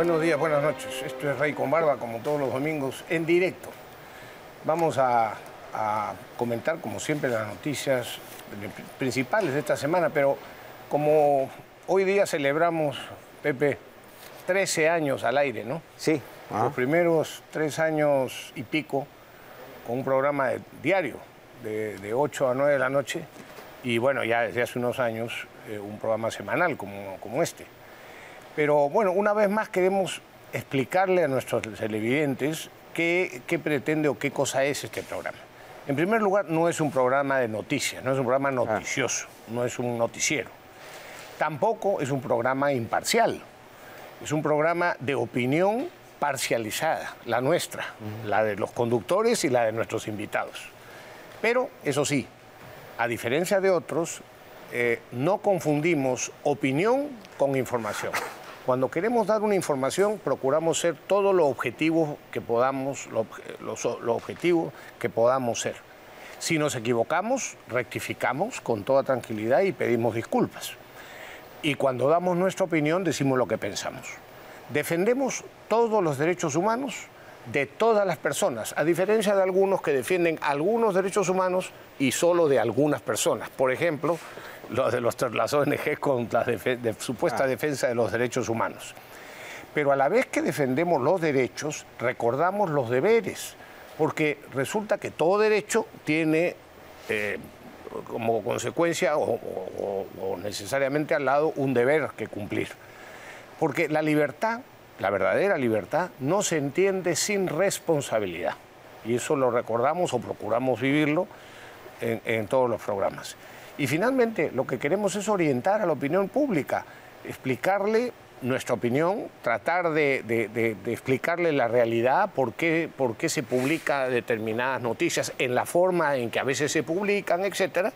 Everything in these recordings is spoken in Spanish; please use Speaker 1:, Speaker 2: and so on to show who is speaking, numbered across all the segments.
Speaker 1: Buenos días, buenas noches. Esto es Rey con Barba, como todos los domingos, en directo. Vamos a, a comentar, como siempre, las noticias principales de esta semana, pero como hoy día celebramos, Pepe, 13 años al aire, ¿no?
Speaker 2: Sí.
Speaker 1: Los primeros tres años y pico con un programa de- diario de, de 8 a 9 de la noche y bueno, ya desde hace unos años eh, un programa semanal como, como este. Pero bueno, una vez más queremos explicarle a nuestros televidentes qué, qué pretende o qué cosa es este programa. En primer lugar, no es un programa de noticias, no es un programa noticioso, no es un noticiero. Tampoco es un programa imparcial. Es un programa de opinión parcializada, la nuestra, la de los conductores y la de nuestros invitados. Pero, eso sí, a diferencia de otros, eh, no confundimos opinión con información. Cuando queremos dar una información, procuramos ser todo lo objetivo que podamos, lo, obje- lo so- lo objetivo que podamos ser. Si nos equivocamos, rectificamos con toda tranquilidad y pedimos disculpas. Y cuando damos nuestra opinión, decimos lo que pensamos. Defendemos todos los derechos humanos de todas las personas, a diferencia de algunos que defienden algunos derechos humanos y solo de algunas personas. Por ejemplo, los de los, las ONG con la de supuesta defensa de los derechos humanos. Pero a la vez que defendemos los derechos, recordamos los deberes, porque resulta que todo derecho tiene eh, como consecuencia o, o- o- o necesariamente al lado un deber que cumplir. Porque la libertad, la verdadera libertad, no se entiende sin responsabilidad. Y eso lo recordamos o procuramos vivirlo en, en todos los programas. Y finalmente, lo que queremos es orientar a la opinión pública, explicarle nuestra opinión, tratar de, de- de- de explicarle la realidad, por qué, por qué se publica determinadas noticias en la forma en que a veces se publican, etcétera,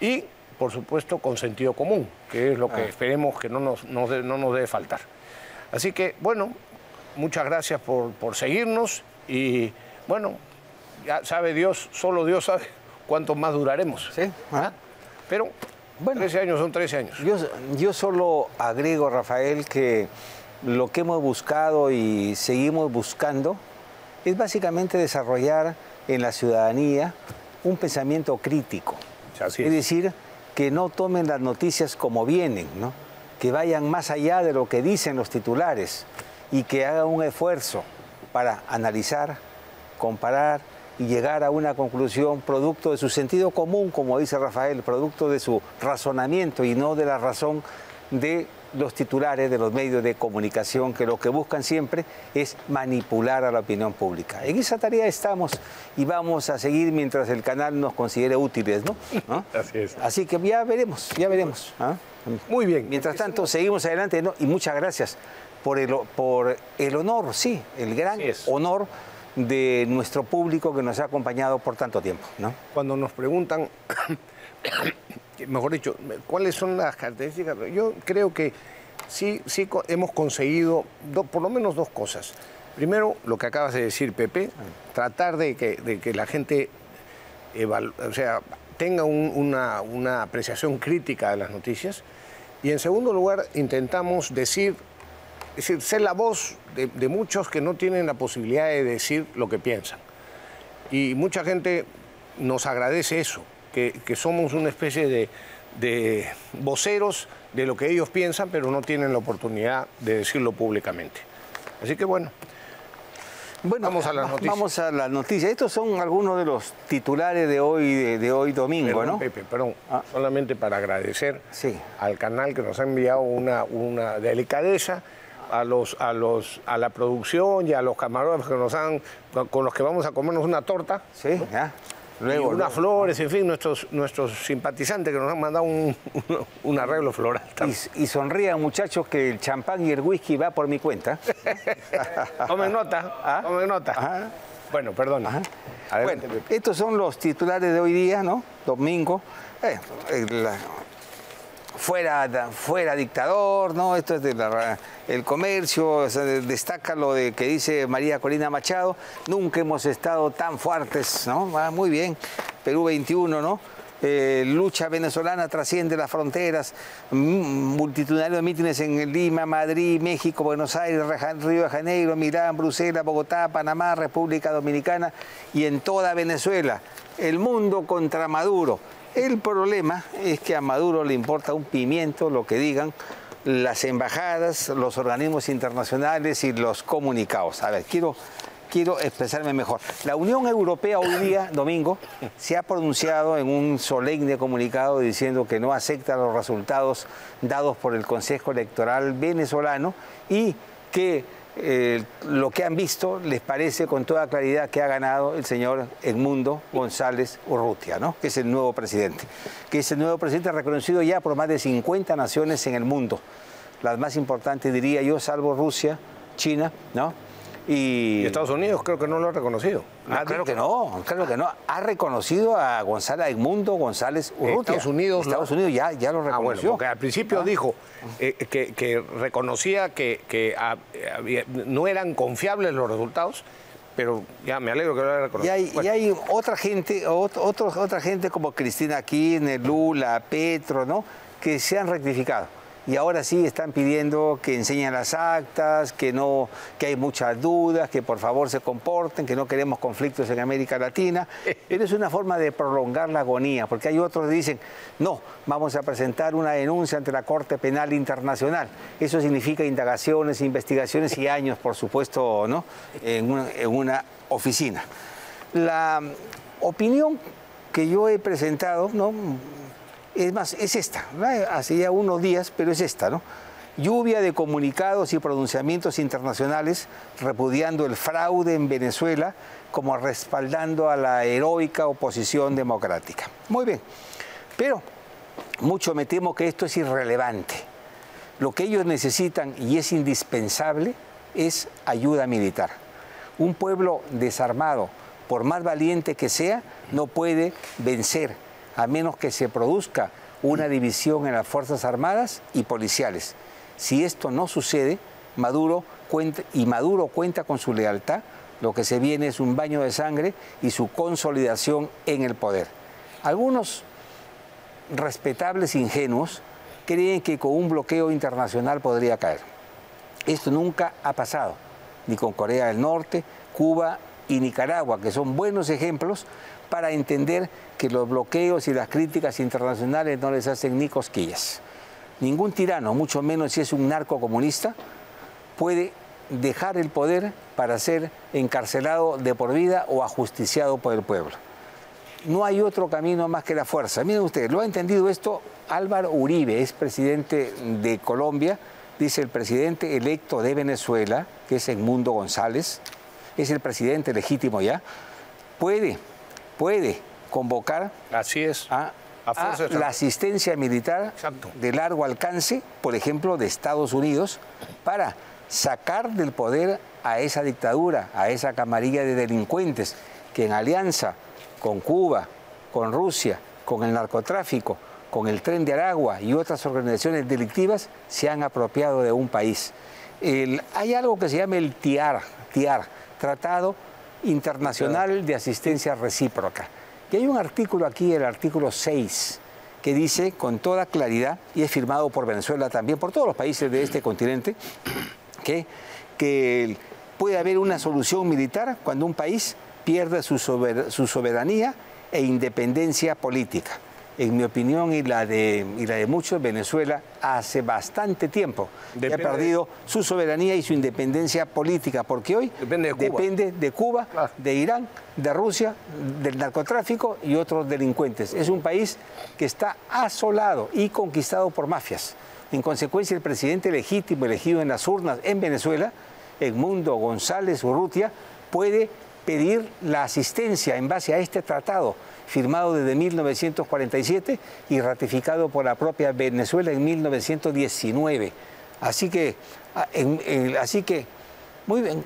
Speaker 1: y por supuesto con sentido común, que es lo que esperemos que no nos, nos de- no nos debe faltar. Así que, bueno, muchas gracias por, por seguirnos y, bueno, ya sabe Dios, solo Dios sabe cuánto más duraremos.
Speaker 2: Sí.
Speaker 1: ¿Ah? Pero
Speaker 2: Bueno.
Speaker 1: 13 años son 13 años.
Speaker 2: Yo, yo solo agrego, Rafael, que lo que hemos buscado y seguimos buscando es básicamente desarrollar en la ciudadanía un pensamiento crítico.
Speaker 1: Así
Speaker 2: es
Speaker 1: es.
Speaker 2: decir, que no tomen las noticias como vienen, ¿no? Que vayan más allá de lo que dicen los titulares y que hagan un esfuerzo para analizar, comparar y llegar a una conclusión producto de su sentido común, como dice Rafael, producto de su razonamiento y no de la razón de los titulares de los medios de comunicación que lo que buscan siempre es manipular a la opinión pública. En esa tarea estamos y vamos a seguir mientras el canal nos considere útiles, ¿no? ¿No?
Speaker 1: Así es.
Speaker 2: Así que ya veremos, ya veremos. ¿ah?
Speaker 1: Muy bien.
Speaker 2: Mientras tanto, seguimos adelante ¿no? y muchas gracias por el, por el honor, sí, el gran honor de nuestro público que nos ha acompañado por tanto tiempo. ¿no?
Speaker 1: Cuando nos preguntan, mejor dicho, cuáles son las características, yo creo que sí, sí hemos conseguido do- por lo menos dos cosas. Primero, lo que acabas de decir, Pepe, tratar de que, la gente o sea, tenga un- una, apreciación crítica de las noticias. Y en segundo lugar, intentamos decir, es decir, ser la voz de muchos que no tienen la posibilidad de decir lo que piensan. Y mucha gente nos agradece eso, que, que somos una especie de, de voceros de lo que ellos piensan, pero no tienen la oportunidad de decirlo públicamente. Así que bueno,
Speaker 2: Bueno,
Speaker 1: Vamos a las noticias.
Speaker 2: Vamos a las noticias. Estos son algunos de los titulares de hoy, de, de hoy domingo,
Speaker 1: perdón,
Speaker 2: ¿no?
Speaker 1: Pepe, perdón,
Speaker 2: Ah.
Speaker 1: solamente para agradecer
Speaker 2: Sí.
Speaker 1: al canal que nos ha enviado una, una delicadeza. A, los, a, los, a la producción y a los camarógrafos que nos han, con los que vamos a comernos una torta.
Speaker 2: Sí, ya.
Speaker 1: Y
Speaker 2: Luego,
Speaker 1: unas
Speaker 2: luego.
Speaker 1: flores, en fin, nuestros, nuestros simpatizantes que nos han mandado un, un- un arreglo floral.
Speaker 2: Y, y sonrían, muchachos, que el champán y el whisky va por mi cuenta.
Speaker 1: Tomen nota,
Speaker 2: Ah.
Speaker 1: tomen nota.
Speaker 2: Ajá.
Speaker 1: Bueno, perdón.
Speaker 2: Bueno, estos son los titulares de hoy día, ¿no? Domingo. Eh, la- fuera, fuera dictador, ¿no? Esto es del el comercio, de- destaca lo de que dice María Corina Machado, nunca hemos estado tan fuertes, ¿no? Ah, muy bien, Perú 21, ¿no? eh, lucha venezolana trasciende las fronteras, multitudinarios mítines en Lima, Madrid, México, Buenos Aires, Río de Janeiro, Milán, Bruselas, Bogotá, Panamá, República Dominicana y en toda Venezuela. El mundo contra Maduro. El problema es que a Maduro le importa un pimiento lo que digan las embajadas, los organismos internacionales y los comunicados. A ver, quiero quiero expresarme mejor. La Unión Europea hoy día, domingo, se ha pronunciado en un solemne comunicado diciendo que no acepta los resultados dados por el Consejo Electoral venezolano y que eh, lo que han visto les parece con toda claridad que ha ganado el señor Edmundo González Urrutia, ¿no? que es el nuevo presidente. Que es el nuevo presidente reconocido ya por más de 50 naciones en el mundo. Las más importantes, diría yo, salvo Rusia, China, ¿no?
Speaker 1: Y... Estados Unidos creo que no lo ha reconocido.
Speaker 2: claro que no, claro que no. Ha reconocido a González Edmundo González Urrutia.
Speaker 1: Estados Unidos,
Speaker 2: Estados Unidos ya, ya lo reconoció. Ah, bueno,
Speaker 1: porque al principio ah. dijo eh, que, reconocía que, no eran confiables los resultados, pero ya me alegro que lo haya reconocido.
Speaker 2: Y hay, otra gente, otra gente como Cristina Kirchner, Lula, Petro, ¿no? que se han rectificado y ahora sí están pidiendo que enseñen las actas, que, no, que hay muchas dudas, que por favor se comporten, que no queremos conflictos en América Latina. Pero es una forma de prolongar la agonía, porque hay otros que dicen, no, vamos a presentar una denuncia ante la Corte Penal Internacional. Eso significa indagaciones, investigaciones y años, por supuesto, ¿no? en, una, en una oficina. La opinión que yo he presentado, ¿no? Es más, es esta, hace ya unos días, pero es esta, ¿no? Lluvia de comunicados y pronunciamientos internacionales repudiando el fraude en Venezuela como respaldando a la heroica oposición democrática. Muy bien, pero mucho me temo que esto es irrelevante. Lo que ellos necesitan y es indispensable es ayuda militar. Un pueblo desarmado, por más valiente que sea, no puede vencer a menos que se produzca una división en las Fuerzas Armadas y policiales. Si esto no sucede, Maduro cuenta, y Maduro cuenta con su lealtad, lo que se viene es un baño de sangre y su consolidación en el poder. Algunos respetables ingenuos creen que con un bloqueo internacional podría caer. Esto nunca ha pasado, ni con Corea del Norte, Cuba y Nicaragua, que son buenos ejemplos para entender que los bloqueos y las críticas internacionales no les hacen ni cosquillas. Ningún tirano, mucho menos si es un narco comunista, puede dejar el poder para ser encarcelado de por vida o ajusticiado por el pueblo. No hay otro camino más que la fuerza. Miren ustedes, lo ha entendido esto Álvaro Uribe, es presidente de Colombia, dice el presidente electo de Venezuela, que es Edmundo González, es el presidente legítimo ya, puede puede convocar
Speaker 1: Así es.
Speaker 2: a, la asistencia militar de largo alcance, por ejemplo, de Estados Unidos, para sacar del poder a esa dictadura, a esa camarilla de delincuentes que en alianza con Cuba, con Rusia, con el narcotráfico, con el tren de Aragua y otras organizaciones delictivas se han apropiado de un país. hay algo que se llama el TIAR, TIAR Tratado Internacional de Asistencia Recíproca. Y hay un artículo aquí, el artículo 6, que dice con toda claridad, y es firmado por Venezuela también, por todos los países de este continente, que, que puede haber una solución militar cuando un país pierde su soberanía e independencia política en mi opinión y la de, la de muchos, Venezuela hace bastante tiempo ha perdido su soberanía y su independencia política, porque hoy depende de Cuba, de, Irán, de Rusia, del narcotráfico y otros delincuentes. Es un país que está asolado y conquistado por mafias. En consecuencia, el presidente legítimo elegido en las urnas en Venezuela, Edmundo González Urrutia, puede pedir la asistencia en base a este tratado firmado desde 1947 y ratificado por la propia Venezuela en 1919. Así que, ah, así que muy bien.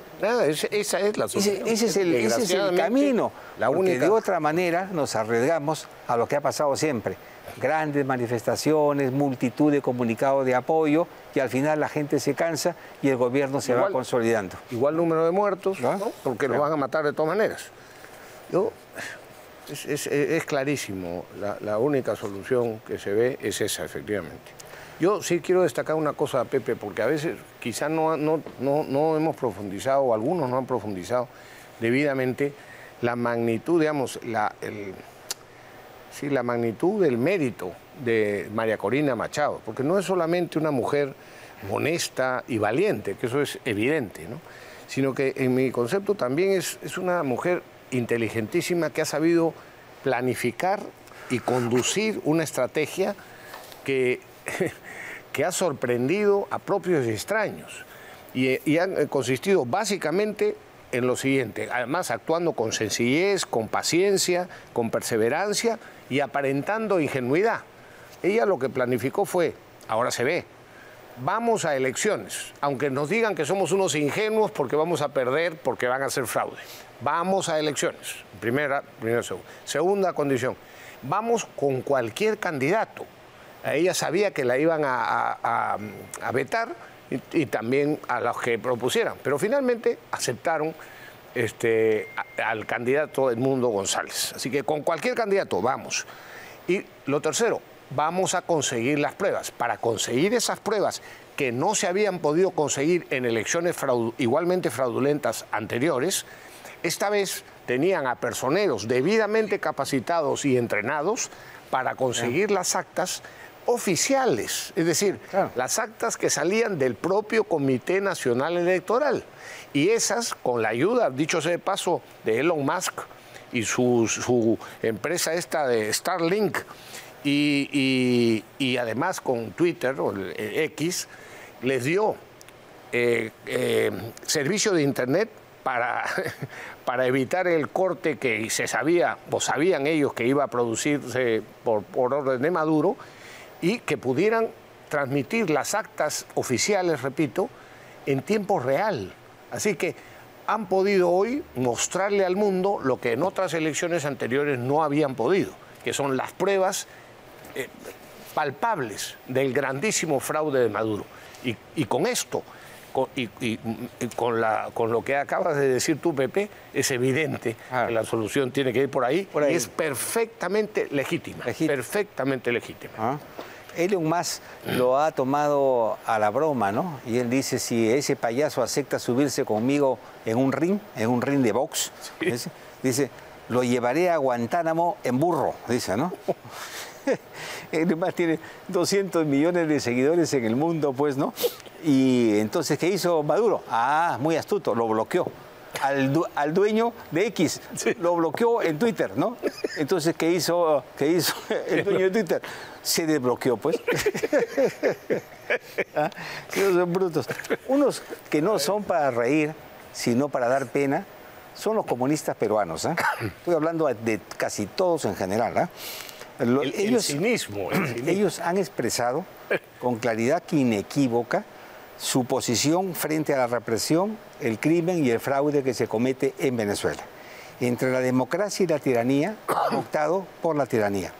Speaker 1: esa es la solución.
Speaker 2: Ese, es, el, camino. La única... de otra manera nos arriesgamos a lo que ha pasado siempre. Grandes manifestaciones, multitud de comunicados de apoyo y al final la gente se cansa y el gobierno se va consolidando.
Speaker 1: Igual número de muertos, porque los van a matar de todas maneras. Yo Es, clarísimo, la, única solución que se ve es esa, efectivamente. Yo sí quiero destacar una cosa, Pepe, porque a veces quizás no, no, no, hemos profundizado, o algunos no han profundizado debidamente, la magnitud, digamos, la, sí, la magnitud del mérito de María Corina Machado, porque no es solamente una mujer honesta y valiente, que eso es evidente, ¿no? sino que en mi concepto también es, es una mujer inteligentísima que ha sabido planificar y conducir una estrategia que, que ha sorprendido a propios y extraños. Y, y han consistido básicamente en lo siguiente, además actuando con sencillez, con paciencia, con perseverancia y aparentando ingenuidad. Ella lo que planificó fue, ahora se ve, vamos a elecciones, aunque nos digan que somos unos ingenuos porque vamos a perder, porque van a hacer fraude. Vamos a elecciones, primera, primera, segunda. Segunda condición, vamos con cualquier candidato. Ella sabía que la iban a, vetar y, también a los que propusieran, pero finalmente aceptaron este, al candidato Edmundo González. Así que con cualquier candidato, vamos. Y lo tercero, vamos a conseguir las pruebas. Para conseguir esas pruebas que no se habían podido conseguir en elecciones igualmente fraudulentas anteriores, esta vez tenían a personeros debidamente capacitados y entrenados para conseguir las actas oficiales, es decir, las actas que salían del propio Comité Nacional Electoral. Y esas, con la ayuda, dicho sea de paso, de Elon Musk y su, su empresa esta de Starlink, y, además con Twitter o el X les dio eh, eh, servicio de Internet para, para evitar el corte que se sabía, o sabían ellos que iba a producirse por, por orden de Maduro, y que pudieran transmitir las actas oficiales, repito, en tiempo real. Así que han podido hoy mostrarle al mundo lo que en otras elecciones anteriores no habían podido, que son las pruebas eh, palpables del grandísimo fraude de Maduro. Y, con esto, con, y, con, la, con lo que acabas de decir tú, Pepe, es evidente ah. que la solución tiene que ir por ahí, y es perfectamente legítima. perfectamente legítima.
Speaker 2: Ah. Elon Musk lo ha tomado a la broma, ¿no? Y él dice, si ese payaso acepta subirse conmigo en un ring, en un ring de box, dice, lo llevaré a Guantánamo en burro, dice, ¿no? Además tiene 200 millones de seguidores en el mundo, pues, ¿no? Y entonces, ¿qué hizo Maduro? Ah, muy astuto, lo bloqueó. Al, dueño de X, lo bloqueó en Twitter, ¿no? Entonces, ¿qué hizo, ¿qué hizo el dueño de Twitter? Se desbloqueó, pues. ¿Ah? son brutos. Unos que no son para reír, sino para dar pena, son los comunistas peruanos. ¿eh? Estoy hablando de casi todos en general. ¿eh?
Speaker 1: el, ellos, cinismo,
Speaker 2: Ellos han expresado con claridad inequívoca su posición frente a la represión, el crimen y el fraude que se comete en Venezuela. Entre la democracia y la tiranía, han optado por la tiranía.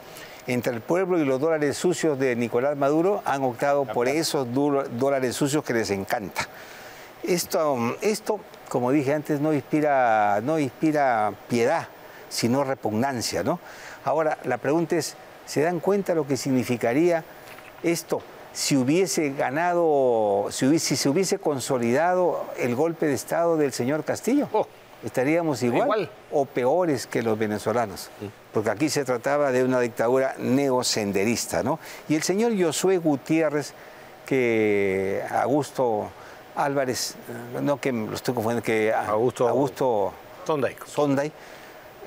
Speaker 2: Entre el pueblo y los dólares sucios de Nicolás Maduro, han optado por esos dólares sucios que les encanta. Esto, esto como dije antes, no inspira, no inspira piedad, sino repugnancia, ¿no? Ahora, la pregunta es, ¿se dan cuenta lo que significaría esto si hubiese ganado, si, se hubiese consolidado el golpe de Estado del señor Castillo? Oh. ¿Estaríamos igual, o peores que los venezolanos? Porque aquí se trataba de una dictadura neosenderista, ¿no? Y el señor Josué Gutiérrez, que Augusto Álvarez, no que lo estoy confundiendo, que
Speaker 1: Augusto,
Speaker 2: Augusto Sonday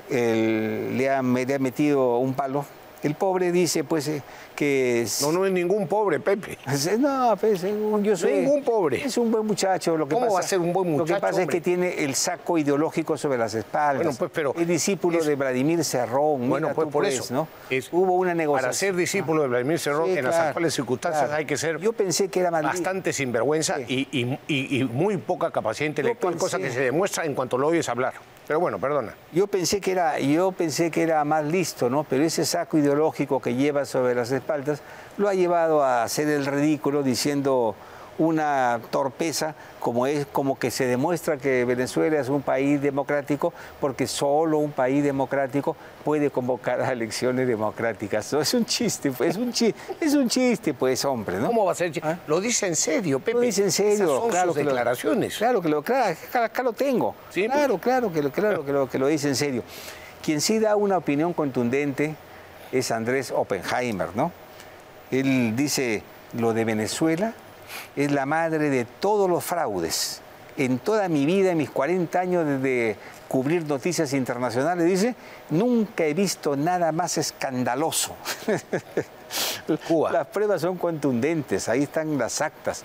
Speaker 2: le, ha, metido un palo. El pobre dice, pues, eh, que...
Speaker 1: No, no es ningún pobre, Pepe.
Speaker 2: No, pues, yo soy...
Speaker 1: Ningún pobre.
Speaker 2: Es un buen muchacho. Lo que
Speaker 1: ¿Cómo va a ser un buen muchacho,
Speaker 2: Lo que pasa es que tiene el saco ideológico sobre las espaldas. Bueno, pues, pero... Es discípulo de Vladimir Cerrón.
Speaker 1: Bueno, pues por eso. ¿no? Hubo una negociación. Para ser discípulo de Vladimir Cerrón, en las actuales circunstancias hay que ser...
Speaker 2: Yo pensé que era
Speaker 1: Bastante sinvergüenza y, muy poca capacidad intelectual, cosa que se demuestra en cuanto lo oyes hablar. Pero bueno, perdona.
Speaker 2: Yo pensé que era, yo pensé que era más listo, ¿no? Pero ese saco ideológico que lleva sobre las espaldas lo ha llevado a hacer el ridículo diciendo una torpeza como es como que se demuestra que Venezuela es un país democrático porque solo un país democrático puede convocar a elecciones democráticas. es un chiste, pues, es un chiste, es un chiste, pues, hombre, ¿no?
Speaker 1: ¿Cómo va a ser? ¿Ah? Lo dice en serio, Pepe.
Speaker 2: Lo dice en serio,
Speaker 1: son
Speaker 2: claro
Speaker 1: sus declaraciones.
Speaker 2: claro que lo, claro, acá lo tengo. ¿Sí? Claro, claro que lo, claro que lo, que lo dice en serio. Quien sí da una opinión contundente es Andrés Oppenheimer, ¿no? Él dice lo de Venezuela es la madre de todos los fraudes. En toda mi vida, en mis 40 años de cubrir noticias internacionales, dice, nunca he visto nada más escandaloso. Las pruebas son contundentes, ahí están las actas.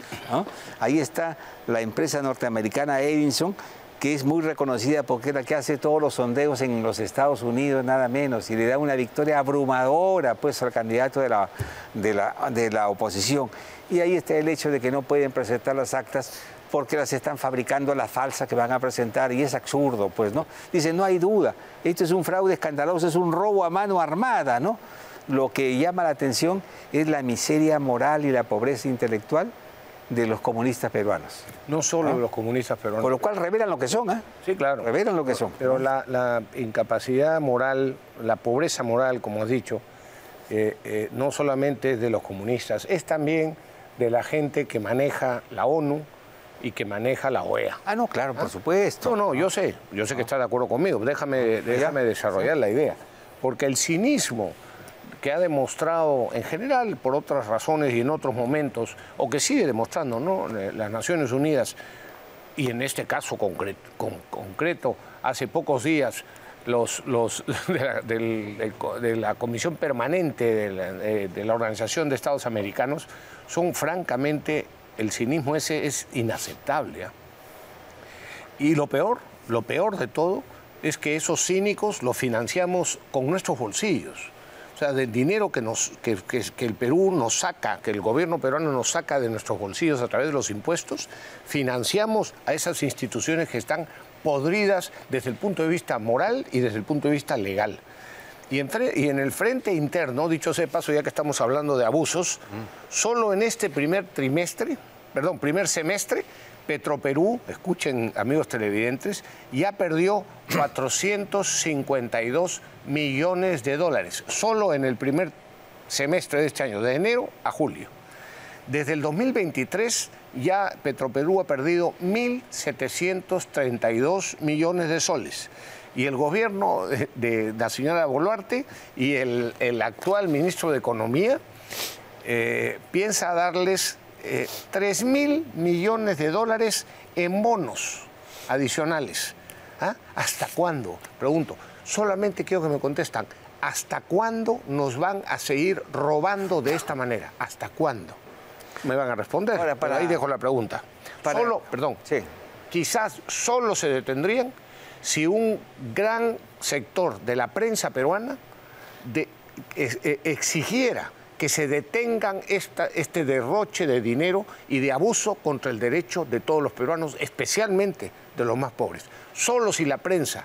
Speaker 2: Ahí está la empresa norteamericana Edison, que es muy reconocida porque es la que hace todos los sondeos en los Estados Unidos, nada menos, y le da una victoria abrumadora pues, al candidato de la, de la, de la oposición. Y ahí está el hecho de que no pueden presentar las actas porque las están fabricando las falsas que van a presentar y es absurdo, pues, ¿no? Dice, no hay duda, esto es un fraude escandaloso, es un robo a mano armada, ¿no? Lo que llama la atención es la miseria moral y la pobreza intelectual de los comunistas peruanos.
Speaker 1: No solo de los comunistas peruanos.
Speaker 2: Por lo cual revelan lo que son, ¿eh?
Speaker 1: Sí, claro.
Speaker 2: Revelan lo que son.
Speaker 1: Pero la, incapacidad moral, la pobreza moral, como has dicho, eh, eh, no solamente es de los comunistas, es también de la gente que maneja la ONU y que maneja la OEA.
Speaker 2: Ah, no, claro, por supuesto.
Speaker 1: No, no, yo sé, yo sé que está de acuerdo conmigo. Déjame, déjame desarrollar la idea. Porque el cinismo que ha demostrado en general, por otras razones y en otros momentos, o que sigue demostrando, ¿no? Las Naciones Unidas, y en este caso concreto, hace pocos días, los, los de, la, Comisión Permanente de la, Organización de Estados Americanos son francamente, el cinismo ese es inaceptable. ¿ah? Y lo peor, lo peor de todo, es que esos cínicos los financiamos con nuestros bolsillos. O sea, del dinero que, nos, que, que, el Perú nos saca, que el gobierno peruano nos saca de nuestros bolsillos a través de los impuestos, financiamos a esas instituciones que están podridas desde el punto de vista moral y desde el punto de vista legal. Y en, y en, el frente interno, dicho sea paso, ya que estamos hablando de abusos, solo en este primer trimestre, perdón, primer semestre, Petroperú, escuchen amigos televidentes, ya perdió 452 millones de dólares, solo en el primer semestre de este año, de enero a julio. Desde el 2023 ya Petroperú ha perdido 1.732 millones de soles. Y el gobierno de, la señora Boluarte y el, actual ministro de Economía eh, piensa darles eh, 3 mil millones de dólares en bonos adicionales. ¿Ah? ¿Hasta cuándo? Pregunto. Solamente quiero que me contestan. ¿Hasta cuándo nos van a seguir robando de esta manera? ¿Hasta cuándo? me van a responder. Ahora, ahí dejo la pregunta. Solo, perdón, sí. quizás solo se detendrían si un gran sector de la prensa peruana e, exigiera que se detengan este derroche de dinero y de abuso contra el derecho de todos los peruanos, especialmente de los más pobres. Solo si la prensa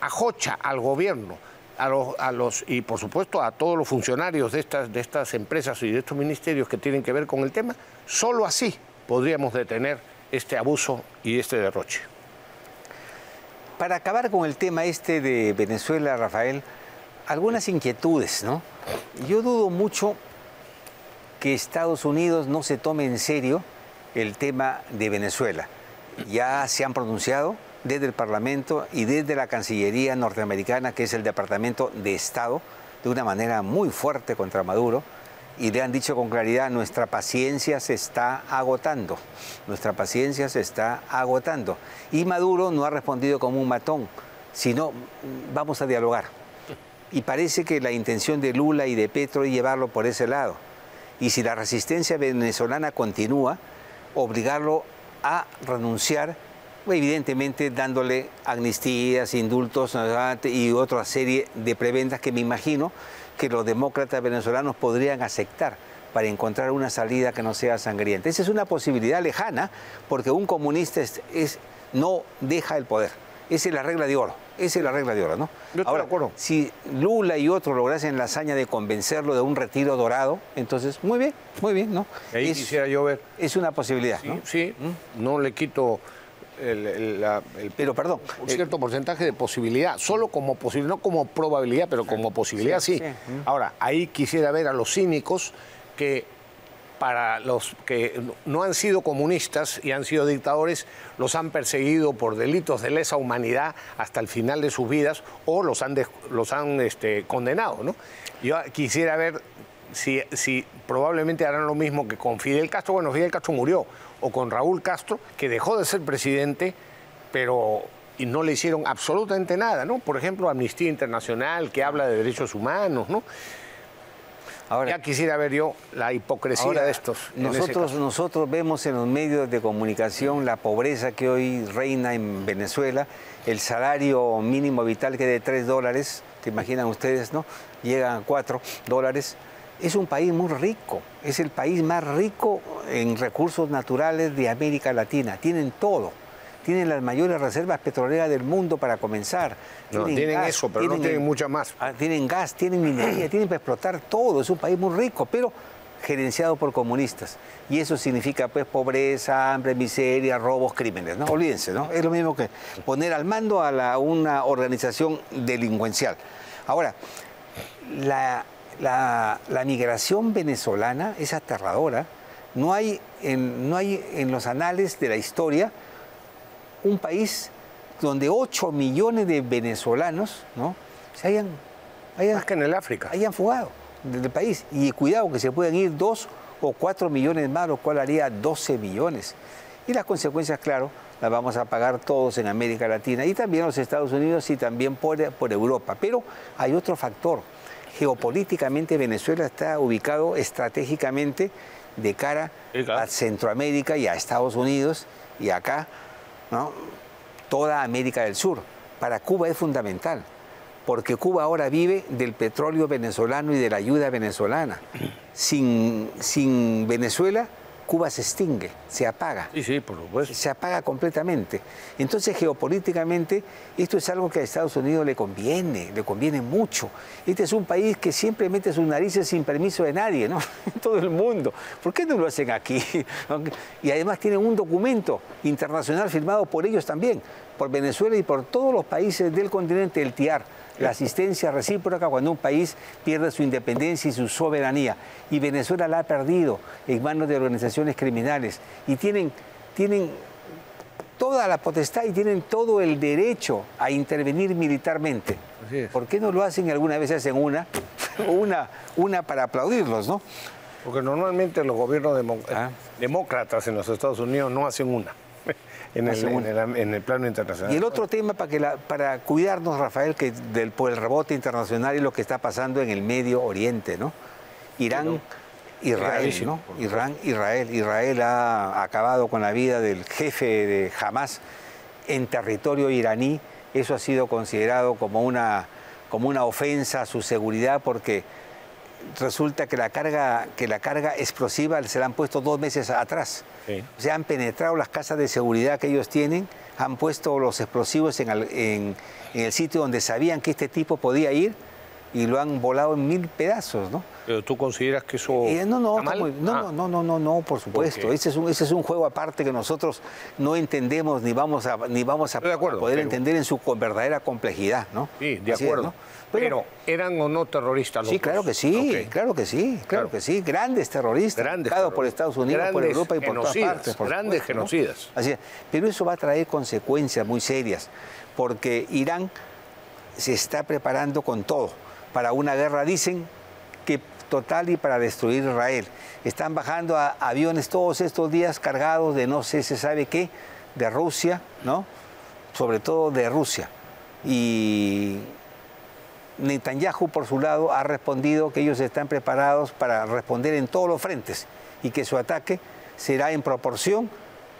Speaker 1: ajocha al gobierno a los, y por supuesto a todos los funcionarios de estas, de estas empresas y de estos ministerios que tienen que ver con el tema, solo así podríamos detener este abuso y este derroche.
Speaker 2: Para acabar con el tema este de Venezuela, Rafael, algunas inquietudes, ¿no? Yo dudo mucho que Estados Unidos no se tome en serio el tema de Venezuela. Ya se han pronunciado, desde el Parlamento y desde la Cancillería norteamericana, que es el Departamento de Estado, de una manera muy fuerte contra Maduro, y le han dicho con claridad, nuestra paciencia se está agotando, nuestra paciencia se está agotando. Y Maduro no ha respondido como un matón, sino vamos a dialogar. Y parece que la intención de Lula y de Petro es llevarlo por ese lado. Y si la resistencia venezolana continúa, obligarlo a renunciar evidentemente dándole amnistías, indultos y otra serie de prebendas que me imagino que los demócratas venezolanos podrían aceptar para encontrar una salida que no sea sangrienta. Esa es una posibilidad lejana porque un comunista no deja el poder. Esa es la regla de oro. Esa es la regla de oro, ¿no?
Speaker 1: Yo
Speaker 2: Ahora,
Speaker 1: acuerdo.
Speaker 2: si Lula y otros lograsen la hazaña de convencerlo de un retiro dorado, entonces, muy bien, muy bien, ¿no?
Speaker 1: Ahí
Speaker 2: es,
Speaker 1: quisiera yo ver.
Speaker 2: es una posibilidad,
Speaker 1: Sí,
Speaker 2: ¿no?
Speaker 1: sí, no le quito el, el- la- el-
Speaker 2: Pero, perdón,
Speaker 1: un
Speaker 2: eh,
Speaker 1: cierto porcentaje de posibilidad, solo como posibilidad, no como probabilidad, pero como posibilidad sí.
Speaker 2: sí.
Speaker 1: Ahora, ahí quisiera ver a los cínicos que para los que no han sido comunistas y han sido dictadores, los han perseguido por delitos de lesa humanidad hasta el final de sus vidas o los han, los han este, condenado. ¿no? Yo quisiera ver si, probablemente harán lo mismo que con Fidel Castro. Bueno, Fidel Castro murió, o con Raúl Castro, que dejó de ser presidente, pero no le hicieron absolutamente nada, ¿no? Por ejemplo, Amnistía Internacional, que habla de derechos humanos, ¿no?
Speaker 2: Ahora,
Speaker 1: Ya quisiera ver yo la hipocresía
Speaker 2: Ahora,
Speaker 1: de estos.
Speaker 2: Nosotros, vemos en los medios de comunicación la pobreza que hoy reina en Venezuela, el salario mínimo vital que de 3 dólares, te imaginan ustedes, ¿no? Llega a 4 dólares. Es un país muy rico, es el país más rico en recursos naturales de América Latina. Tienen todo. Tienen las mayores reservas petroleras del mundo para comenzar.
Speaker 1: No, tienen eso, pero no tienen mucha más.
Speaker 2: Ah, tienen gas, tienen minería, tienen para explotar todo. Es un país muy rico, pero gerenciado por comunistas. Y eso significa pues pobreza, hambre, miseria, robos, crímenes. No olvídense, ¿no? Es lo mismo que poner al mando a la- una organización delincuencial. Ahora, la, la- la migración venezolana es aterradora. No hay, en, no hay en los anales de la historia un país donde 8 millones de venezolanos ¿no? se hayan, hayan,
Speaker 1: Más que en el África.
Speaker 2: hayan fugado del país. Y cuidado que se pueden ir 2 o 4 millones más, lo cual haría 12 millones. Y las consecuencias, claro, las vamos a pagar todos en América Latina y también los Estados Unidos y también por, por Europa. Pero hay otro factor. Geopolíticamente Venezuela está ubicado estratégicamente de cara a Centroamérica y a Estados Unidos y acá, ¿no? toda América del Sur. Para Cuba es fundamental, porque Cuba ahora vive del petróleo venezolano y de la ayuda venezolana. Sin, sin Venezuela, Cuba se extingue, se apaga
Speaker 1: Sí, sí, por supuesto.
Speaker 2: se apaga completamente. Entonces, geopolíticamente, esto es algo que a Estados Unidos le conviene, le conviene mucho. Este es un país que siempre mete sus narices sin permiso de nadie, ¿no? En todo el mundo. ¿Por qué no lo hacen aquí? Y además tienen un documento internacional firmado por ellos también, por Venezuela y por todos los países del continente, el TIAR. La asistencia recíproca cuando un país pierde su independencia y su soberanía. Y Venezuela la ha perdido en manos de organizaciones criminales. Y tienen, tienen toda la potestad y tienen todo el derecho a intervenir militarmente. ¿Por qué no lo hacen y alguna vez hacen una? una, una para aplaudirlos, ¿no?
Speaker 1: Porque normalmente los gobiernos demo-
Speaker 2: Ah.
Speaker 1: demócratas en los Estados Unidos no hacen una en, el,
Speaker 2: hacen
Speaker 1: en
Speaker 2: una.
Speaker 1: el- en el plano internacional.
Speaker 2: Y el otro tema para, que la- para cuidarnos, Rafael, que del, por el rebote internacional y lo que está pasando en el Medio Oriente, ¿no? Irán, Israel. Irán, Israel. Israel ha acabado con la vida del jefe de Hamas en territorio iraní. Eso ha sido considerado como una, como una ofensa a su seguridad porque resulta que la carga, que la carga explosiva se la han puesto dos meses atrás.
Speaker 1: Sí.
Speaker 2: O sea, han penetrado las casas de seguridad que ellos tienen, han puesto los explosivos en, el- en- en el sitio donde sabían que este tipo podía ir y lo han volado en mil pedazos, ¿no?
Speaker 1: Pero tú consideras que eso.
Speaker 2: Eh, no, no,
Speaker 1: está mal?
Speaker 2: está muy- no,
Speaker 1: Ah,
Speaker 2: no, no, no, no, no, por supuesto. Ese es, un, ese es un juego aparte que nosotros no entendemos ni vamos a, ni vamos a
Speaker 1: acuerdo,
Speaker 2: poder
Speaker 1: pero-
Speaker 2: entender en su verdadera complejidad, ¿no?
Speaker 1: Sí, de
Speaker 2: Así es,
Speaker 1: acuerdo.
Speaker 2: ¿no?
Speaker 1: Pero, ¿eran o no terroristas los
Speaker 2: Sí, claro que sí, claro que sí, claro,
Speaker 1: Claro.
Speaker 2: que sí. Grandes terroristas,
Speaker 1: Grandes
Speaker 2: por. Estados Unidos, por Europa y por todas partes. por
Speaker 1: grandes
Speaker 2: supuesto, ¿no?
Speaker 1: genocidas.
Speaker 2: Así es. Pero eso va a traer consecuencias muy serias, porque Irán se está preparando con todo para una guerra, dicen que total y para destruir Israel. Están bajando aviones todos estos días cargados de no sé se sabe qué, de Rusia, ¿no? Sobre todo de Rusia. Y Netanyahu, por su lado, ha respondido que ellos están preparados para responder en todos los frentes y que su ataque será en proporción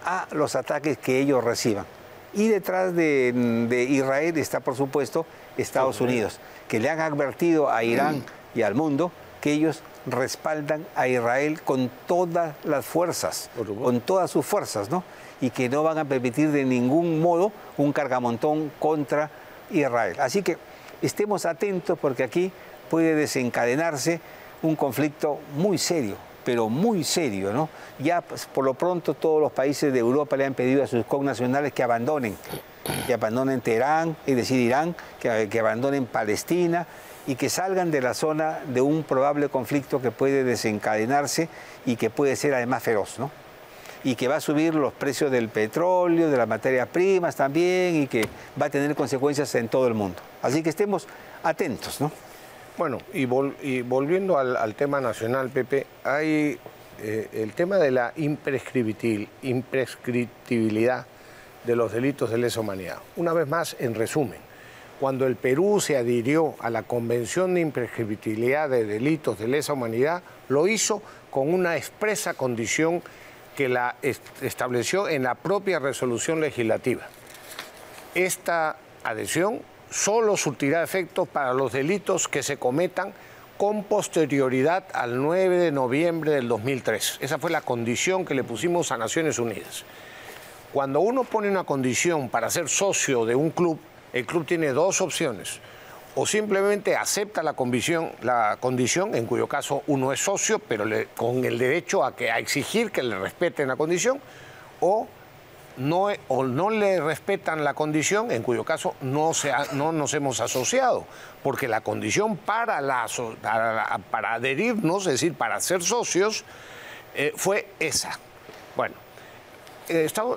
Speaker 2: a los ataques que ellos reciban. Y detrás de, de Israel está, por supuesto, Estados Unidos, que le han advertido a Irán y al mundo que ellos respaldan a Israel con todas las fuerzas, con todas sus fuerzas, ¿no? Y que no van a permitir de ningún modo un cargamontón contra Israel. Así que estemos atentos porque aquí puede desencadenarse un conflicto muy serio, pero muy serio, ¿no? Ya pues, por lo pronto todos los países de Europa le han pedido a sus connacionales que abandonen, que abandonen Teherán, es decir, Irán, que, abandonen Palestina y que salgan de la zona de un probable conflicto que puede desencadenarse y que puede ser además feroz, ¿no? y que va a subir los precios del petróleo, de las materias primas también y que va a tener consecuencias en todo el mundo. Así que estemos atentos, ¿no?
Speaker 1: Bueno, y, volviendo al, tema nacional, Pepe, hay eh, el tema de la imprescriptibilidad de los delitos de lesa humanidad. Una vez más, en resumen, cuando el Perú se adhirió a la Convención de Imprescriptibilidad de Delitos de Lesa Humanidad, lo hizo con una expresa condición que la estableció en la propia resolución legislativa. Esta adhesión solo surtirá efecto para los delitos que se cometan con posterioridad al 9 de noviembre del 2003. Esa fue la condición que le pusimos a Naciones Unidas. Cuando uno pone una condición para ser socio de un club, el club tiene dos opciones. O simplemente acepta la condición, la condición en cuyo caso uno es socio, pero con el derecho a, que, a exigir que le respeten la condición, o no, o no le respetan la condición, en cuyo caso no, se no nos hemos asociado, porque la condición para, la, para, adherirnos, es decir, para ser socios, eh, fue esa. Bueno,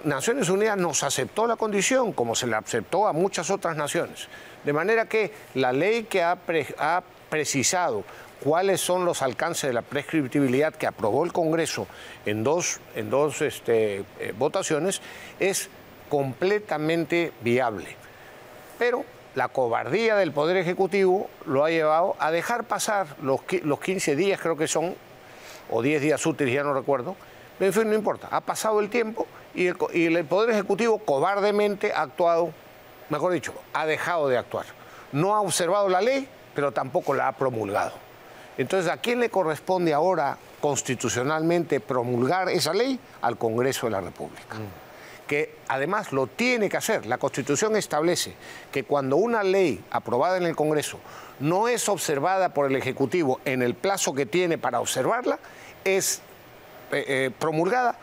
Speaker 1: Naciones Unidas nos aceptó la condición, como se la aceptó a muchas otras naciones. De manera que la ley que ha, precisado cuáles son los alcances de la prescriptibilidad que aprobó el Congreso en dos, en dos este, eh, votaciones es completamente viable. Pero la cobardía del Poder Ejecutivo lo ha llevado a dejar pasar los, los 15 días, creo que son, o 10 días útiles, ya no recuerdo. Pero en fin, no importa, ha pasado el tiempo y el, y el Poder Ejecutivo cobardemente ha actuado, mejor dicho, ha dejado de actuar. No ha observado la ley, pero tampoco la ha promulgado. Entonces, ¿a quién le corresponde ahora constitucionalmente promulgar esa ley? Al Congreso de la República. Mm. Que además lo tiene que hacer. La Constitución establece que cuando una ley aprobada en el Congreso no es observada por el Ejecutivo en el plazo que tiene para observarla, es eh, eh, promulgada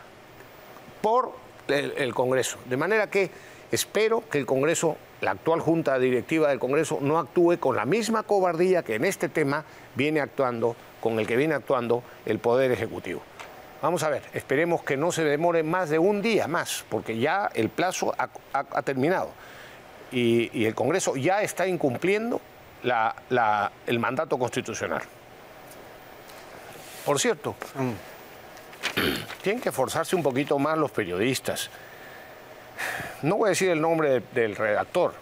Speaker 1: por el Congreso. De manera que espero que el Congreso la actual Junta Directiva del Congreso no actúe con la misma cobardía que en este tema viene actuando, con el que viene actuando el Poder Ejecutivo. Vamos a ver, esperemos que no se demore más de un día más, porque ya el plazo ha, terminado y, el Congreso ya está incumpliendo el mandato constitucional. Por cierto, mm. Tienen que forzarse un poquito más los periodistas no voy a decir el nombre del redactor,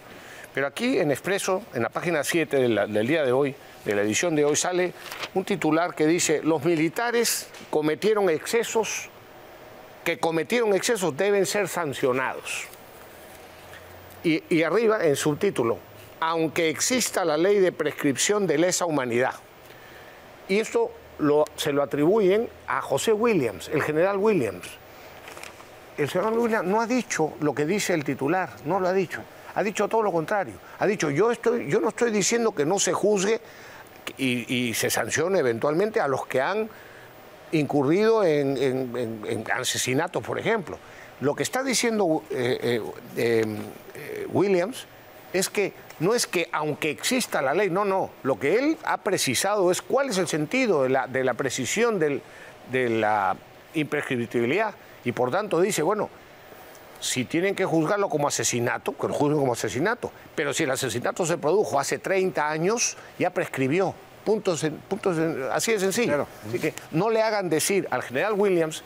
Speaker 1: pero aquí en Expreso, en la página 7 del, día de hoy, de la edición de hoy, sale un titular que dice, los militares cometieron excesos, que cometieron excesos deben ser sancionados. Y, arriba, en subtítulo, aunque exista la ley de prescripción de lesa humanidad. Y esto se lo atribuyen a José Williams, el general Williams el señor Luna no ha dicho lo que dice el titular, no lo ha dicho. Ha dicho todo lo contrario. Ha dicho, yo, estoy, yo no estoy diciendo que no se juzgue y, se sancione eventualmente a los que han incurrido en, asesinatos, por ejemplo. Lo que está diciendo eh, eh, eh, Williams es que no es que aunque exista la ley, no, no. Lo que él ha precisado es cuál es el sentido de la, de la precisión del, de la imprescriptibilidad y por tanto dice, bueno, si tienen que juzgarlo como asesinato, que lo juzguen como asesinato, pero si el asesinato se produjo hace 30 años, ya prescribió. Puntos, puntos así de sencillo. Así que no le hagan decir al general Williams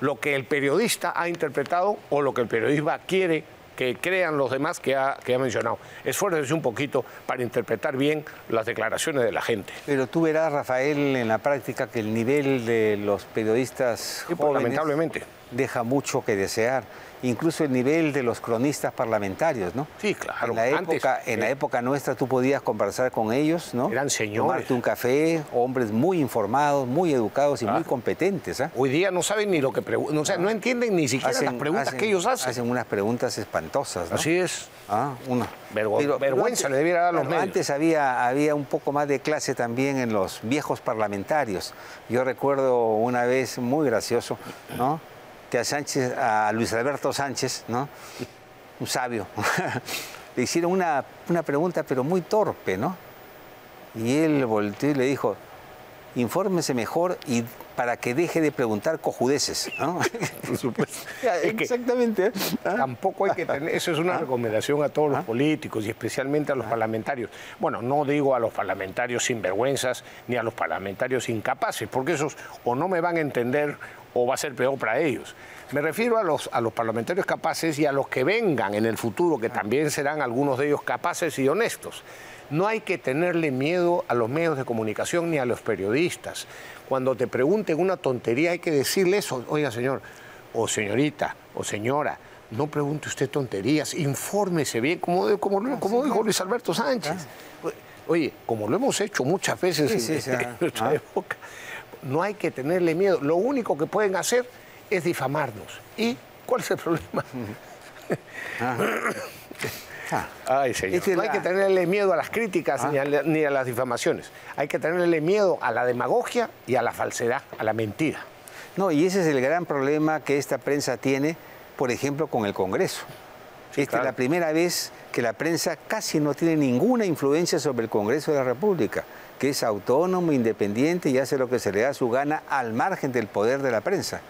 Speaker 1: lo que el periodista ha interpretado o lo que el periodista quiere que crean los demás que ha, que ha mencionado. Esfuércese un poquito para interpretar bien las declaraciones de la gente.
Speaker 2: Pero tú verás, Rafael, en la práctica que el nivel de los periodistas
Speaker 1: lamentablemente
Speaker 2: deja mucho que desear. Incluso el nivel de los cronistas parlamentarios, ¿no?
Speaker 1: Sí, claro.
Speaker 2: En la época, en la
Speaker 1: eh,
Speaker 2: época nuestra tú podías conversar con ellos, ¿no?
Speaker 1: Eran señores.
Speaker 2: Tomarte un café, hombres muy informados, muy educados y muy competentes. ¿ah?
Speaker 1: Hoy día no saben ni lo que preguntan, o sea, no entienden ni siquiera las preguntas que ellos hacen.
Speaker 2: Hacen unas preguntas espantosas, ¿no?
Speaker 1: Así es.
Speaker 2: Ah, una.
Speaker 1: Vergo-
Speaker 2: Pero-
Speaker 1: vergüenza le debiera dar a los medios.
Speaker 2: Antes había, había un poco más de clase también en los viejos parlamentarios. Yo recuerdo una vez muy gracioso, ¿no? Que a Sánchez, a Luis Alberto Sánchez, ¿no? Un sabio, le hicieron una, una pregunta pero muy torpe, ¿no? Y él volteó y le dijo, infórmese mejor y para que deje de preguntar cojudeces, ¿no?
Speaker 1: Por supuesto.
Speaker 2: Ya,
Speaker 1: Es que
Speaker 2: Exactamente. ¿Ah?
Speaker 1: Tampoco hay que tener, eso es una recomendación a todos los políticos y especialmente a los parlamentarios. Bueno, no digo a los parlamentarios sinvergüenzas ni a los parlamentarios incapaces, porque esos o no me van a entender o va a ser peor para ellos. Me refiero a los, a los parlamentarios capaces y a los que vengan en el futuro, que también serán algunos de ellos capaces y honestos. No hay que tenerle miedo a los medios de comunicación ni a los periodistas. Cuando te pregunten una tontería hay que decirle eso, oiga señor, o señorita, o señora, no pregunte usted tonterías, infórmese bien, como, como,
Speaker 2: Ah,
Speaker 1: como dijo Luis Alberto Sánchez. Oye, como lo hemos hecho muchas veces
Speaker 2: Sí,
Speaker 1: en,
Speaker 2: sí, sí,
Speaker 1: en
Speaker 2: ah.
Speaker 1: nuestra
Speaker 2: Ah.
Speaker 1: época, no hay que tenerle miedo. Lo único que pueden hacer es difamarnos. ¿Y cuál es el problema?
Speaker 2: Ah.
Speaker 1: Ay, señor. No hay que tenerle miedo a las críticas ni, a, la- ni a las difamaciones. Hay que tenerle miedo a la demagogia y a la falsedad, a la mentira.
Speaker 2: No, y ese es el gran problema que esta prensa tiene, por ejemplo, con el Congreso. Esta
Speaker 1: claro.
Speaker 2: es la primera vez que la prensa casi no tiene ninguna influencia sobre el Congreso de la República, que es autónomo, independiente y hace lo que se le da su gana al margen del poder de la prensa.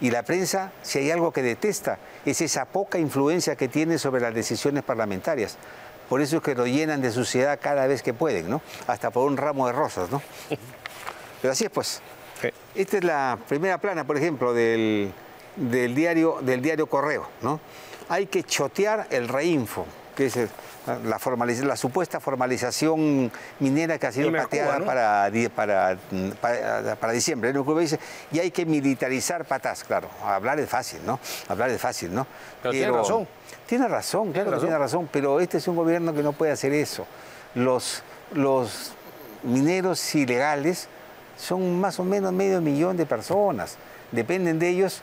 Speaker 2: Y la prensa, si hay algo que detesta, es esa poca influencia que tiene sobre las decisiones parlamentarias. Por eso es que lo llenan de suciedad cada vez que pueden, ¿no? Hasta por un ramo de rosas, ¿no? Pero así es, pues. Esta es la primera plana, por ejemplo, del, del diario, del diario Correo, ¿no? Hay que chotear el reinfo, que es el- la, formaliz- la supuesta formalización minera que ha sido pateada
Speaker 1: ¿no?
Speaker 2: para, para, para, para diciembre. Dice, y hay que militarizar patas, claro. Hablar es fácil, ¿no? Hablar es fácil, ¿no?
Speaker 1: Pero tiene razón.
Speaker 2: Tiene razón, claro que tiene razón, pero este es un gobierno que no puede hacer eso. Los, los mineros ilegales son más o menos medio millón de personas. Dependen de ellos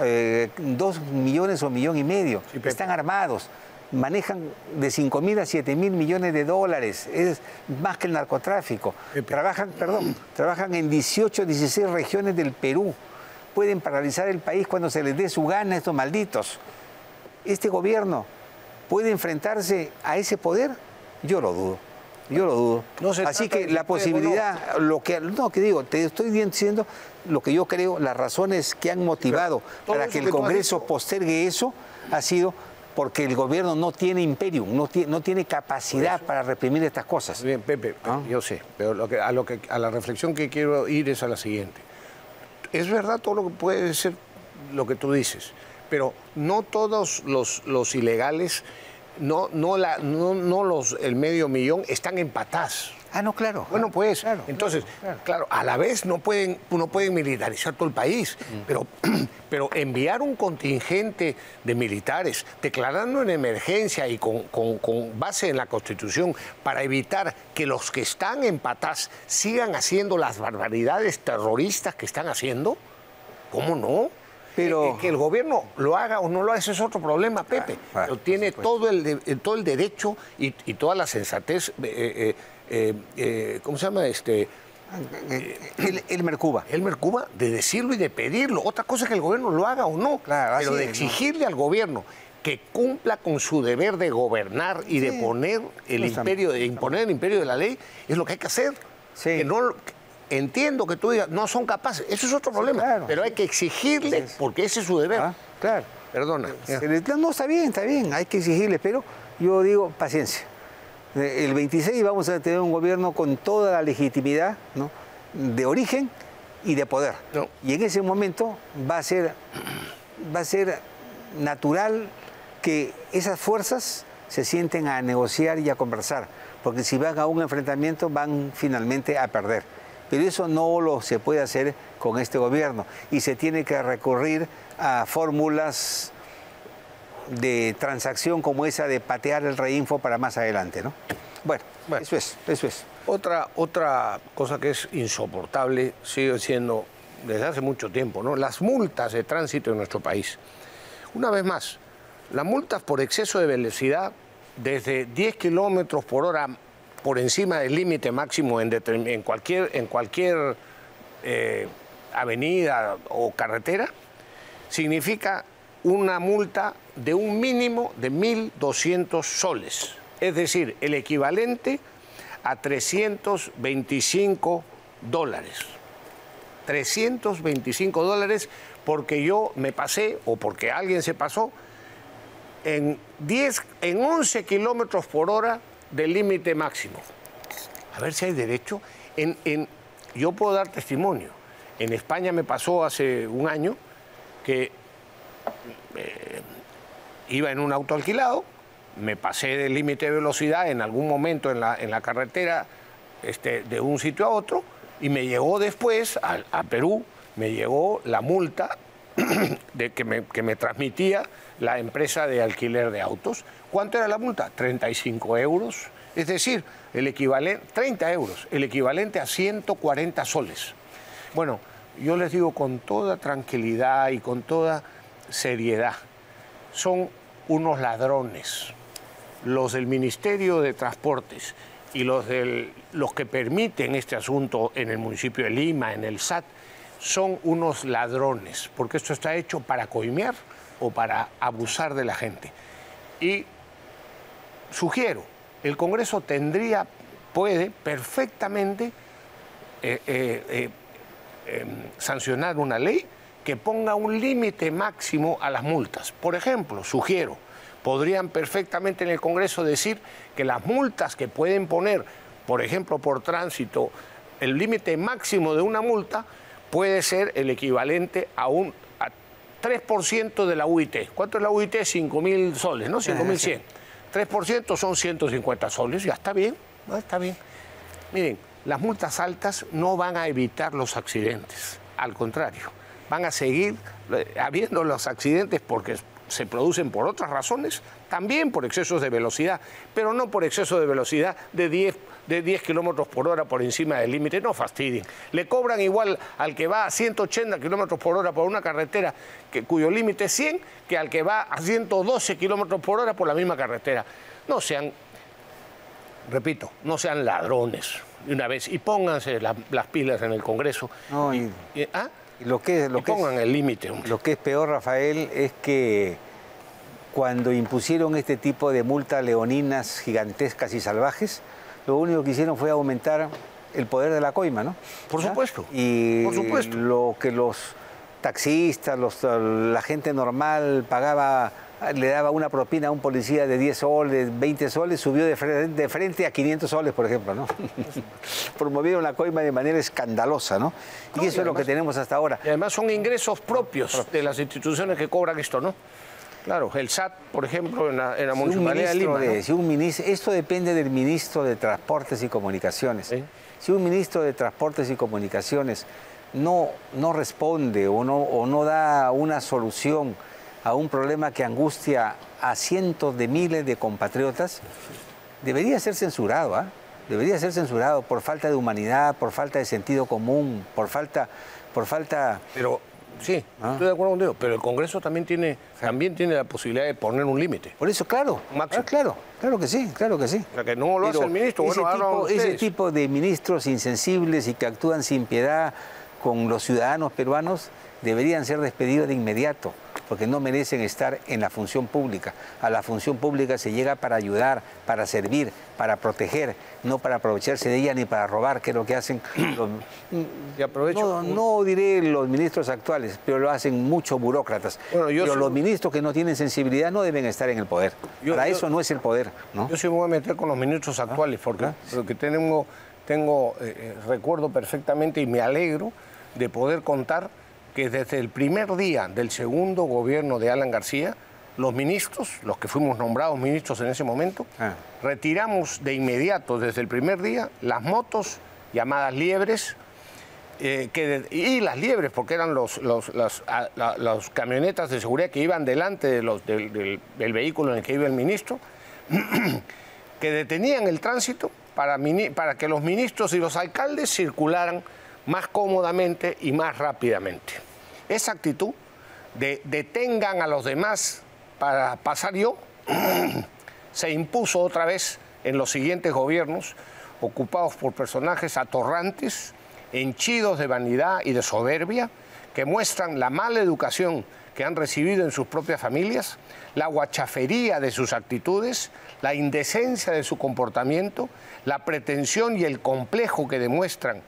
Speaker 2: eh, dos millones o millón y medio.
Speaker 1: Sí.
Speaker 2: Están armados. Manejan de 5 mil a 7 mil millones de dólares. Es más que el narcotráfico. Trabajan, perdón, trabajan en 18, 16 regiones del Perú. Pueden paralizar el país cuando se les dé su gana a estos malditos. ¿Este gobierno puede enfrentarse a ese poder? Yo lo dudo. Yo lo dudo.
Speaker 1: No
Speaker 2: Así que la posibilidad, lo que no que digo, te estoy diciendo lo que yo creo, las razones que han motivado para que el Congreso postergue eso ha sido porque el gobierno no tiene imperio, no tiene, no tiene capacidad para reprimir estas cosas.
Speaker 1: Bien, Pepe,
Speaker 2: Ah.
Speaker 1: yo sé, pero lo que, a, lo que, a la reflexión que quiero ir es a la siguiente. Es verdad todo lo que puede ser lo que tú dices, pero no todos los, los ilegales, no, no, la, no, no los, el medio millón están en patás.
Speaker 2: Ah, no, claro.
Speaker 1: Bueno, pues,
Speaker 2: Claro,
Speaker 1: entonces,
Speaker 2: claro,
Speaker 1: claro, a la vez no pueden, no pueden militarizar todo el país, pero, pero enviar un contingente de militares, declarando en emergencia y con, con- con base en la Constitución, para evitar que los que están en patás sigan haciendo las barbaridades terroristas que están haciendo, ¿cómo no?
Speaker 2: Pero-
Speaker 1: Eh, que el gobierno lo haga o no lo haga, ese es otro problema, Pepe. Pero tiene todo el, de- eh, todo el derecho y, y toda la sensatez, eh, eh, eh, eh, ¿cómo se llama? Este,
Speaker 2: El, el Mercuba.
Speaker 1: Elmer Cuba, de decirlo y de pedirlo. Otra cosa es que el gobierno lo haga o no,
Speaker 2: Claro,
Speaker 1: pero de
Speaker 2: es, ¿no?
Speaker 1: exigirle al gobierno que cumpla con su deber de gobernar y de poner el imperio, de imponer el imperio de la ley, es lo que hay que hacer.
Speaker 2: Sí.
Speaker 1: Que no, entiendo que tú digas, no son capaces, eso es otro problema,
Speaker 2: claro.
Speaker 1: pero hay que exigirle, porque ese es su deber.
Speaker 2: Ah, claro.
Speaker 1: Perdona.
Speaker 2: No, está bien, está bien, hay que exigirle, pero yo digo, paciencia. Eh, El 26 vamos a tener un gobierno con toda la legitimidad ¿no? de origen y de poder.
Speaker 1: No.
Speaker 2: Y en ese momento va a ser, va a ser natural que esas fuerzas se sienten a negociar y a conversar, porque si van a un enfrentamiento van finalmente a perder. Pero eso no lo se puede hacer con este gobierno y se tiene que recurrir a fórmulas de transacción como esa de patear el reinfo para más adelante, ¿no? Bueno, eso es, eso es.
Speaker 1: Otra, otra cosa que es insoportable sigue siendo desde hace mucho tiempo, ¿no? Las multas de tránsito en nuestro país. Una vez más, las multas por exceso de velocidad desde 10 kilómetros por hora por encima del límite máximo en, en, cualquier, en cualquier eh, avenida o carretera significa una multa de un mínimo de 1.200 soles, es decir, el equivalente a 325 dólares. 325 dólares porque yo me pasé o porque alguien se pasó en, 10, en 11 kilómetros por hora del límite máximo. A ver si hay derecho. En, en, yo puedo dar testimonio. En España me pasó hace un año que eh, iba en un auto alquilado, me pasé del límite de velocidad en algún momento en la, en la carretera este, de un sitio a otro y me llegó después a, Perú, me llegó la multa de que, me, que me transmitía la empresa de alquiler de autos. ¿Cuánto era la multa? 35 euros. Es decir, el equivalente, 30 euros, el equivalente a 140 soles. Bueno, yo les digo con toda tranquilidad y con toda seriedad, son unos ladrones. Los del Ministerio de Transportes y los, del, los que permiten este asunto en el municipio de Lima, en el SAT, son unos ladrones, porque esto está hecho para coimear o para abusar de la gente. Y sugiero, el Congreso tendría, puede perfectamente eh, eh, eh, em, sancionar una ley que ponga un límite máximo a las multas. Por ejemplo, sugiero, podrían perfectamente en el Congreso decir que las multas que pueden poner, por ejemplo, por tránsito, el límite máximo de una multa puede ser el equivalente a un 3% de la UIT. ¿Cuánto es la UIT? 5.000 soles, ¿no? 5.100. 3% son 150 soles, ya está bien, está bien. Miren, las multas altas no van a evitar los accidentes, al contrario, van a seguir eh, habiendo los accidentes porque se producen por otras razones, también por excesos de velocidad, pero no por exceso de velocidad de 10, de 10 kilómetros por hora por encima del límite. No fastidien. Le cobran igual al que va a 180 kilómetros por hora por una carretera que, cuyo límite es 100 que al que va a 112 kilómetros por hora por la misma carretera. No sean, repito, no sean ladrones de una vez y pónganse las pilas en el Congreso.
Speaker 2: No, y... ¿ah? Lo que, lo que
Speaker 1: pongan el límite.
Speaker 2: Lo que es peor, Rafael, es que cuando impusieron este tipo de multas leoninas gigantescas y salvajes, lo único que hicieron fue aumentar el poder de la coima, ¿no?
Speaker 1: Por supuesto.
Speaker 2: Y
Speaker 1: por supuesto.
Speaker 2: lo que los taxistas, la gente normal pagaba le daba una propina a un policía de 10 soles, 20 soles, subió de frente, a 500 soles, por ejemplo, ¿no? Promovieron la coima de manera escandalosa, ¿no? y eso es lo que tenemos hasta ahora.
Speaker 1: Y además son ingresos propios de las instituciones que cobran esto, ¿no? Claro, el SAT, por ejemplo, en la, Municipalidad de Lima.
Speaker 2: si un ministro, esto depende del ministro de Transportes y Comunicaciones. Si un ministro de Transportes y Comunicaciones no, no responde o no, o no da una solución a un problema que angustia a cientos de miles de compatriotas, debería ser censurado, ¿ah? Debería ser censurado por falta de humanidad, por falta de sentido común, por falta, por falta.
Speaker 1: Pero sí, ¿Ah? estoy de acuerdo contigo, pero el Congreso también tiene, también tiene la posibilidad de poner un límite.
Speaker 2: Por eso, claro, ah, claro, claro que sí, claro que sí.
Speaker 1: O sea, que no lo hace el ministro,
Speaker 2: ese,
Speaker 1: tipo,
Speaker 2: ese tipo de ministros insensibles y que actúan sin piedad con los ciudadanos peruanos deberían ser despedidos de inmediato porque no merecen estar en la función pública. A la función pública se llega para ayudar, para servir, para proteger, no para aprovecharse de ella ni para robar, que es lo que hacen los,
Speaker 1: y aprovecho.
Speaker 2: No, diré los ministros actuales, pero lo hacen muchos burócratas. pero los ministros que no tienen sensibilidad no deben estar en el poder. para eso no es el poder. ¿no?
Speaker 1: Yo sí me voy a meter con los ministros ah, actuales, porque, ah, tengo, tengo eh, eh, recuerdo perfectamente y me alegro de poder contar que desde el primer día del segundo gobierno de Alan García, los ministros, los que fuimos nombrados ministros en ese momento, ah. retiramos de inmediato, desde el primer día, las motos llamadas liebres eh, que, y las liebres, porque eran los, los, las, camionetas de seguridad que iban delante de los, del, vehículo en el que iba el ministro, que detenían el tránsito para, para que los ministros y los alcaldes circularan más cómodamente y más rápidamente. Esa actitud de detengan a los demás para pasar yo se impuso otra vez en los siguientes gobiernos ocupados por personajes atorrantes, henchidos de vanidad y de soberbia, que muestran la mala educación que han recibido en sus propias familias, la guachafería de sus actitudes, la indecencia de su comportamiento, la pretensión y el complejo que demuestran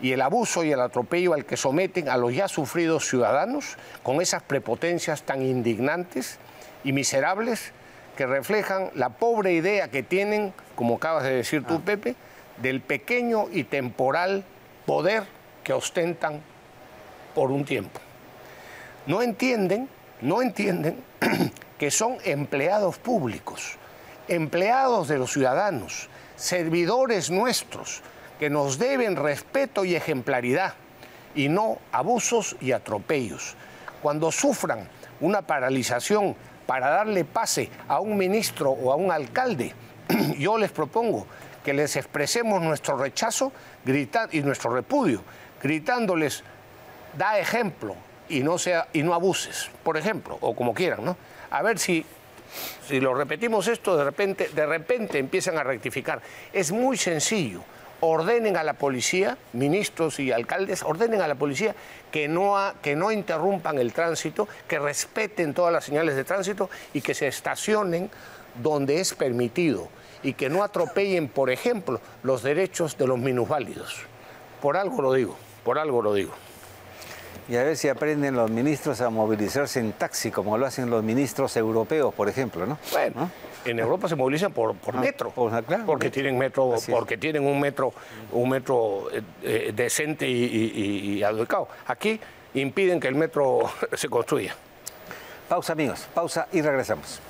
Speaker 1: y el abuso y el atropello al que someten a los ya sufridos ciudadanos con esas prepotencias tan indignantes y miserables que reflejan la pobre idea que tienen, como acabas de decir tú, ah. Pepe, del pequeño y temporal poder que ostentan por un tiempo. No entienden, no entienden que son empleados públicos, empleados de los ciudadanos, servidores nuestros, que nos deben respeto y ejemplaridad y no abusos y atropellos. Cuando sufran una paralización para darle pase a un ministro o a un alcalde, yo les propongo que les expresemos nuestro rechazo y nuestro repudio, gritándoles, da ejemplo y no, sea, y no abuses, por ejemplo, o como quieran, ¿no? A ver si, si lo repetimos esto, de repente, de repente empiezan a rectificar. Es muy sencillo. Ordenen a la policía, ministros y alcaldes, ordenen a la policía que no, que no interrumpan el tránsito, que respeten todas las señales de tránsito y que se estacionen donde es permitido y que no atropellen, por ejemplo, los derechos de los minusválidos. Por algo lo digo, por algo lo digo.
Speaker 2: Y a ver si aprenden los ministros a movilizarse en taxi, como lo hacen los ministros europeos, por ejemplo, ¿no?
Speaker 1: Bueno, en Europa se movilizan por, por ah, metro, porque tienen metro, porque tienen un metro, un metro eh, eh, decente y, y adecuado. Aquí impiden que el metro se construya.
Speaker 2: Pausa, amigos, pausa y regresamos.